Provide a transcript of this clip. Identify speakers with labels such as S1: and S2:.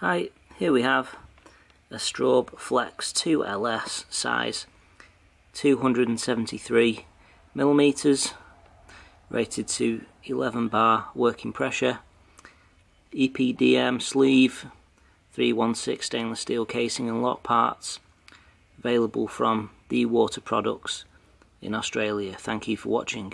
S1: Hi, here we have a Straub Flex 2LS size 273 millimeters rated to 11 bar working pressure EPDM sleeve 316 stainless steel casing and lock parts available from Dewater Products in Australia. Thank you for watching.